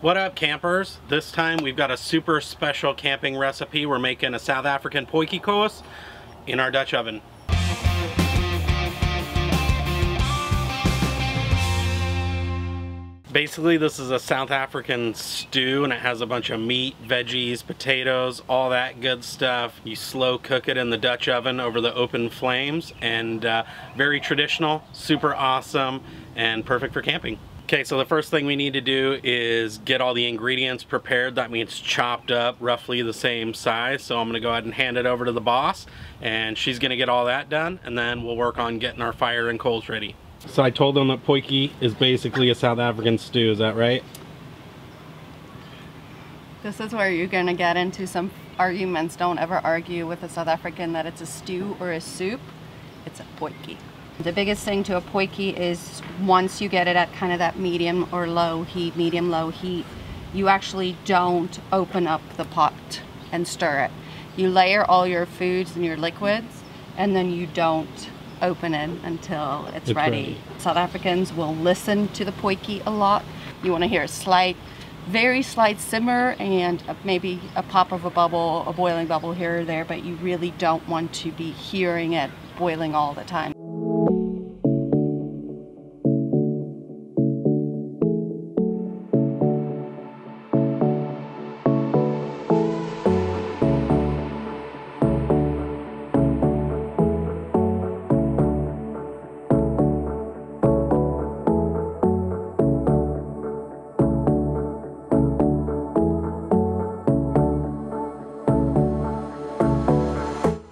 What up campers? This time we've got a super special camping recipe. We're making a South African potjiekos in our Dutch oven. Basically this is a South African stew and it has a bunch of meat, veggies, potatoes, all that good stuff. You slow cook it in the Dutch oven over the open flames and uh, very traditional, super awesome and perfect for camping. Okay, so the first thing we need to do is get all the ingredients prepared. That means chopped up roughly the same size. So I'm gonna go ahead and hand it over to the boss and she's gonna get all that done and then we'll work on getting our fire and coals ready. So I told them that potjie is basically a South African stew, is that right? This is where you're gonna get into some arguments. Don't ever argue with a South African that it's a stew or a soup. It's a potjie. The biggest thing to a potjie is once you get it at kind of that medium or low heat, medium low heat, you actually don't open up the pot and stir it. You layer all your foods and your liquids and then you don't open it until it's, It's ready. ready. South Africans will listen to the potjie a lot. You want to hear a slight, very slight simmer and maybe a pop of a bubble, a boiling bubble here or there, but you really don't want to be hearing it boiling all the time.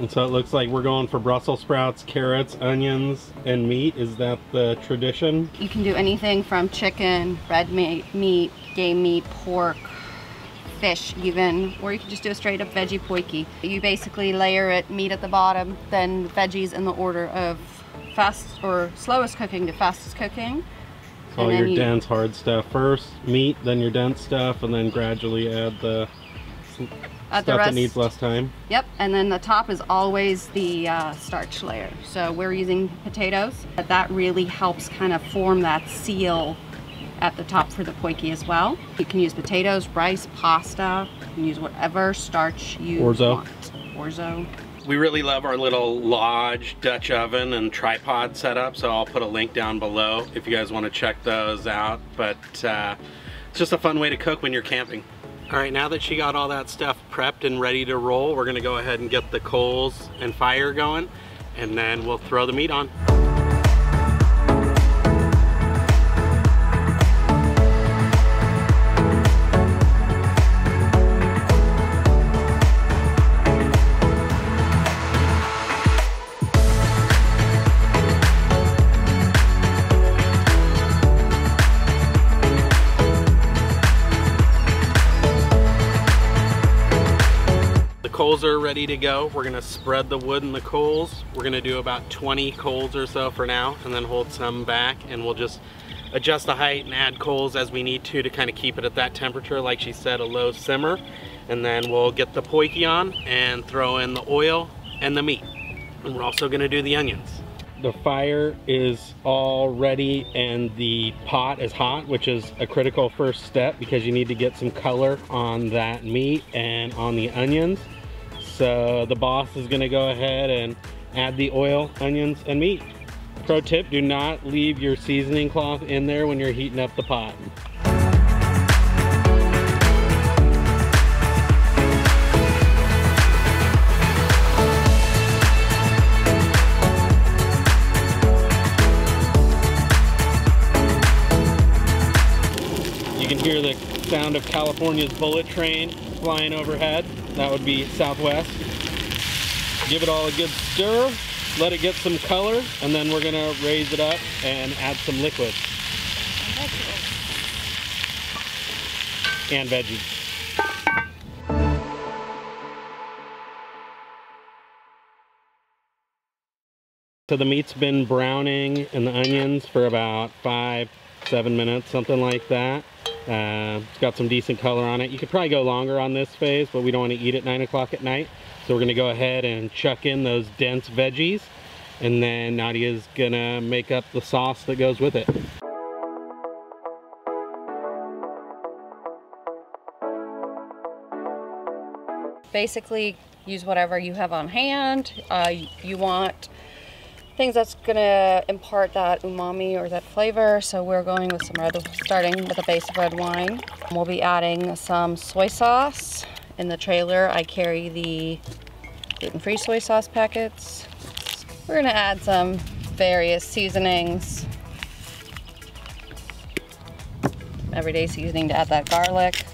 And so it looks like we're going for Brussels sprouts, carrots, onions, and meat. Is that the tradition? You can do anything from chicken, red meat, meat, game meat, pork, fish even, or you can just do a straight up veggie potjie. You basically layer it, meat at the bottom, then veggies in the order of fast or slowest cooking to fastest cooking. All your you- dense hard stuff first, meat, then your dense stuff, and then gradually add the s- Add stuff the that needs less time. Yep, and then the top is always the uh, starch layer. So we're using potatoes, but that really helps kind of form that seal at the top for the potjie as well. You can use potatoes, rice, pasta, you can use whatever starch you Orzo. want. Orzo. We really love our little lodge Dutch oven and tripod setup, so I'll put a link down below if you guys want to check those out. But uh, it's just a fun way to cook when you're camping. All right, now that she got all that stuff prepped and ready to roll, we're gonna go ahead and get the coals and fire going, and then we'll throw the meat on. Coals are ready to go. We're gonna spread the wood and the coals. We're gonna do about 20 coals or so for now and then hold some back and we'll just adjust the height and add coals as we need to to kind of keep it at that temperature, like she said, a low simmer. And then we'll get the potjie on and throw in the oil and the meat. And we're also gonna do the onions. The fire is all ready and the pot is hot, which is a critical first step because you need to get some color on that meat and on the onions. So the boss is gonna go ahead and add the oil, onions, and meat. Pro tip, do not leave your seasoning cloth in there when you're heating up the pot. You can hear the sound of California's bullet train flying overhead. That would be southwest. Give it all a good stir, let it get some color, and then we're gonna raise it up and add some liquid and veggies. So the meat's been browning and the onions for about five, seven minutes, something like that. Uh, it's got some decent color on it. You could probably go longer on this phase, but we don't want to eat at 9 o'clock at night. So we're going to go ahead and chuck in those dense veggies. And then Nadia's going to make up the sauce that goes with it. Basically, use whatever you have on hand. Uh, you want things that's gonna impart that umami or that flavor. So we're going with some red, starting with a base of red wine. We'll be adding some soy sauce. In the trailer, I carry the gluten-free soy sauce packets. We're gonna add some various seasonings. Everyday seasoning to add that garlic.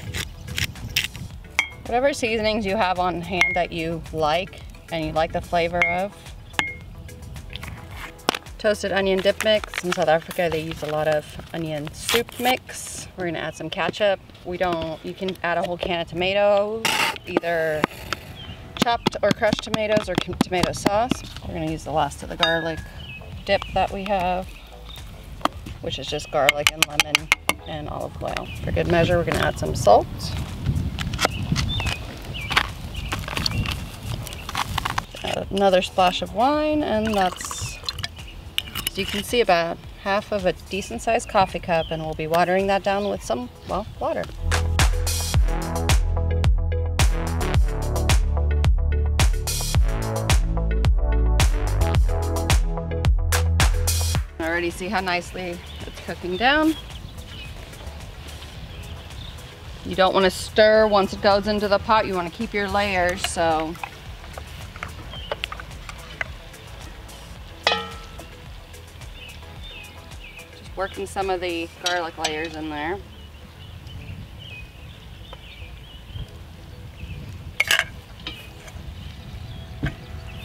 Whatever seasonings you have on hand that you like and you like the flavor of. Toasted onion dip mix. In South Africa, they use a lot of onion soup mix. We're gonna add some ketchup. We don't, you can add a whole can of tomatoes, either chopped or crushed tomatoes or tomato sauce. We're gonna use the last of the garlic dip that we have, which is just garlic and lemon and olive oil. For good measure, we're gonna add some salt. Another splash of wine and that's so you can see about half of a decent sized coffee cup and we'll be watering that down with some, well, water. Already see how nicely it's cooking down. You don't want to stir once it goes into the pot. You want to keep your layers so working some of the garlic layers in there.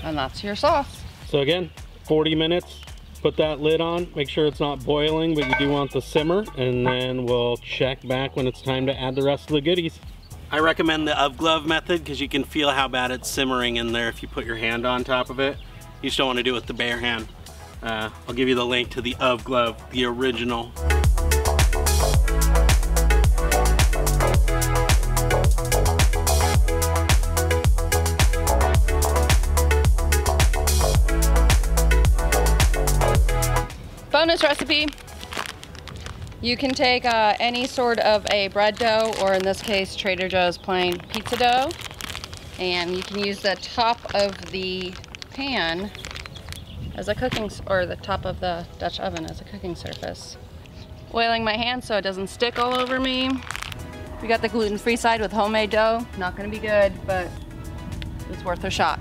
And that's your sauce. So again, 40 minutes, put that lid on, make sure it's not boiling, but you do want the simmer, and then we'll check back when it's time to add the rest of the goodies. I recommend the Ove Glove method because you can feel how bad it's simmering in there if you put your hand on top of it. You just don't want to do it with the bare hand. Uh, I'll give you the link to the Ove Glove, the original. Bonus recipe. You can take uh, any sort of a bread dough, or in this case, Trader Joe's plain pizza dough, and you can use the top of the pan as a cooking, or the top of the Dutch oven as a cooking surface. Oiling my hand so it doesn't stick all over me. We got the gluten-free side with homemade dough. Not gonna be good, but it's worth a shot.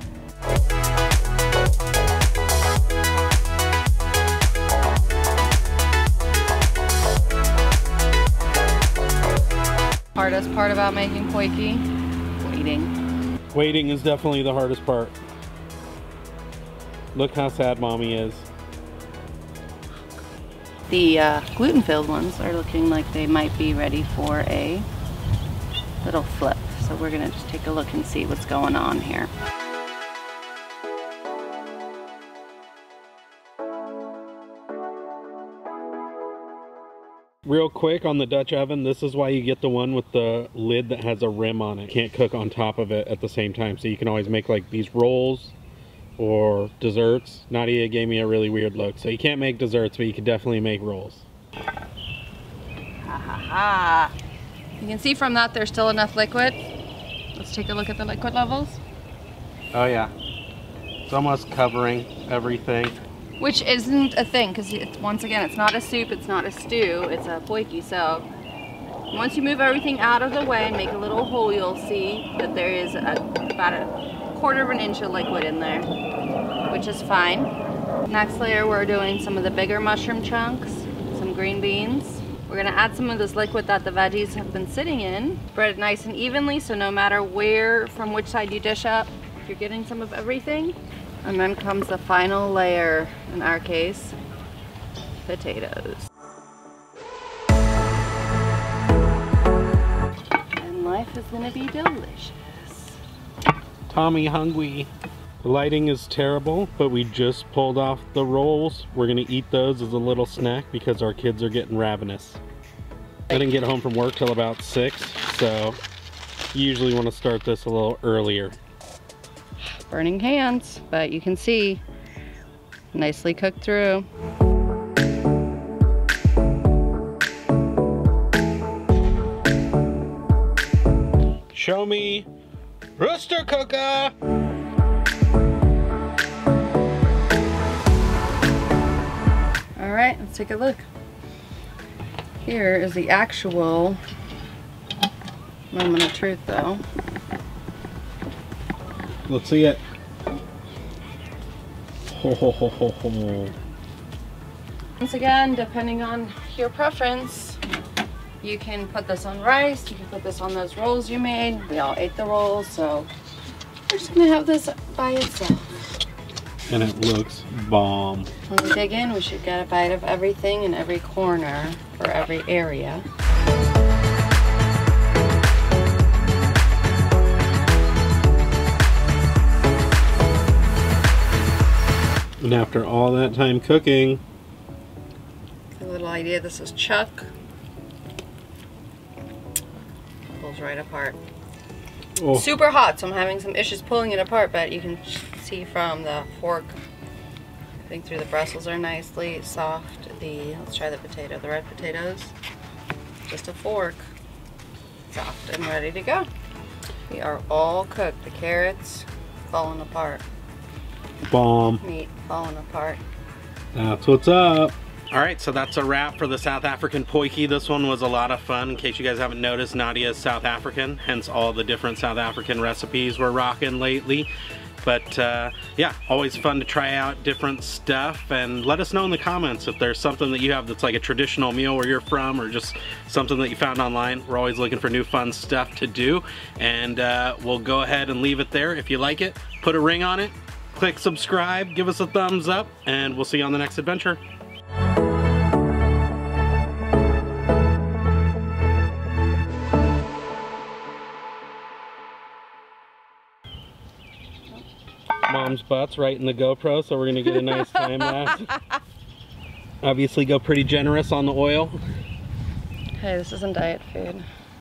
Hardest part about making potjie? Waiting. Waiting is definitely the hardest part. Look how sad mommy is. The uh, gluten-filled ones are looking like they might be ready for a little flip. So we're gonna just take a look and see what's going on here. Real quick on the Dutch oven, this is why you get the one with the lid that has a rim on it. Can't cook on top of it at the same time. So you can always make like these rolls or desserts. Nadia gave me a really weird look. So you can't make desserts, but you can definitely make rolls. Ha ha ha. You can see from that there's still enough liquid. Let's take a look at the liquid levels. Oh yeah. It's almost covering everything. Which isn't a thing, because once again, it's not a soup, it's not a stew, it's a potjie. So once you move everything out of the way and make a little hole, you'll see that there is a, about a quarter of an inch of liquid in there, which is fine. Next layer, we're doing some of the bigger mushroom chunks, some green beans. We're gonna add some of this liquid that the veggies have been sitting in. Spread it nice and evenly, so no matter where, from which side you dish up, you're getting some of everything. And then comes the final layer, in our case, potatoes. And life is gonna be delicious. Tommy hungry. The lighting is terrible, but we just pulled off the rolls. We're gonna eat those as a little snack because our kids are getting ravenous. I didn't get home from work till about six, so you usually want to start this a little earlier. Burning hands, but you can see nicely cooked through. Show me Roosterkoek! All right, let's take a look. Here is the actual moment of truth though. Let's see it. Ho ho ho ho ho. Once again, depending on your preference, you can put this on rice, you can put this on those rolls you made. We all ate the rolls, so we're just gonna have this by itself. And it looks bomb. When we dig in, we should get a bite of everything in every corner for every area. And after all that time cooking, A little idea, this is chuck. Pulls right apart. oh, Super hot, so I'm having some issues pulling it apart, but you can see from the fork cutting through the Brussels are nicely soft. The, let's try the potato, the red potatoes. Just a fork. Soft and ready to go. We are all cooked. The carrots falling apart. bomb. Meat falling apart. That's what's up. All right, so that's a wrap for the South African potjie. This one was a lot of fun. In case you guys haven't noticed, Nadia is South African, hence all the different South African recipes we're rocking lately. But uh, yeah, always fun to try out different stuff and let us know in the comments if there's something that you have that's like a traditional meal where you're from or just something that you found online. We're always looking for new fun stuff to do and uh, we'll go ahead and leave it there. If you like it, put a ring on it, click subscribe, give us a thumbs up, and we'll see you on the next adventure. Mom's butt's right in the GoPro, so we're gonna get a nice time lapse. Obviously go pretty generous on the oil. Hey, this isn't diet food.